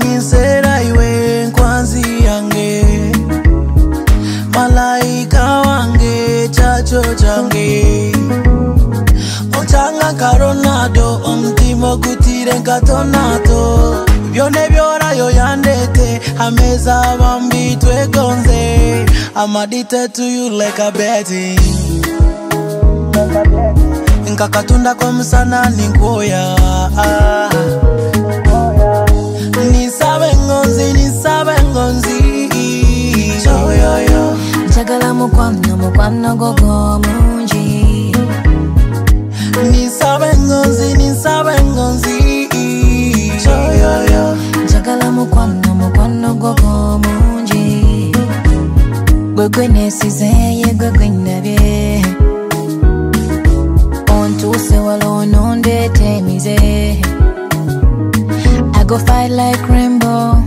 kanizera iwe kwanzi yange. Malaika wange chacho change. Ochanga karonado omtima gutire nkatonato byone byorayo yandete ameza bambi twegonze. I'm to you like a betting nkakatunda kwa msana ni ngoya ah. Mukwano mukwano gogo mungi nisabe ngonzi nisabe ngonzi. Choyoyo njagala mukwano mukwano gogo mungi gwe gwe neesizeye gwe gwe ndabye ontuuse wala onondeeta emize. I go fight like rainbow.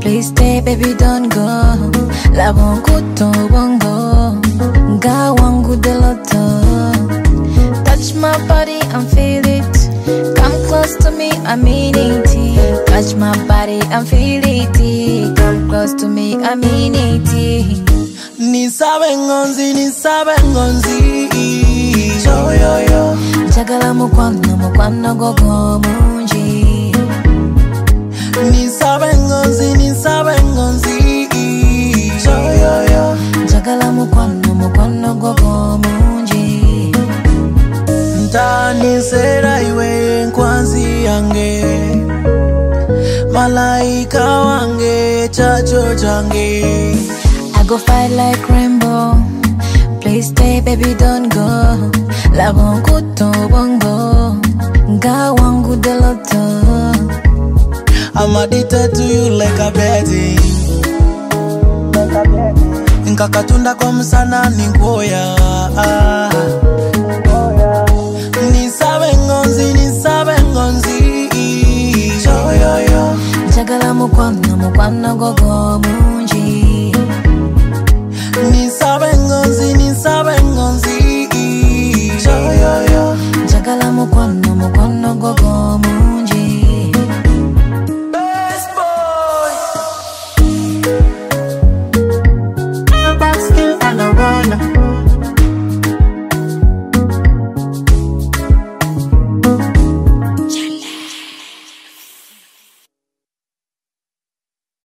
Please stay baby don't go. Laba onkuta I'm meaning tea. Touch my body, I'm feeling tea. Come close to me, I'm meaning tea. Ni sabe ngonzi, ni sabe ngonzi. Yo, yo, yo. Njagala mukwano, mukwano gogo mungi. Ni sabe ngonzi, ni sabe ngonzi. Yo, yo, yo. Njagala mukwano, mukwano gogo mungi. Mtani sera iwe. Nkwanzi yange malayika wange chacho change. I go fight like rainbow. Please stay baby don't go. Laba onkuta obwongo Nga wangudde loto. I'm addicted to you like a betting nkakatunda komusana ninkoya nisabe ah, mukwana mukwana gogo mungi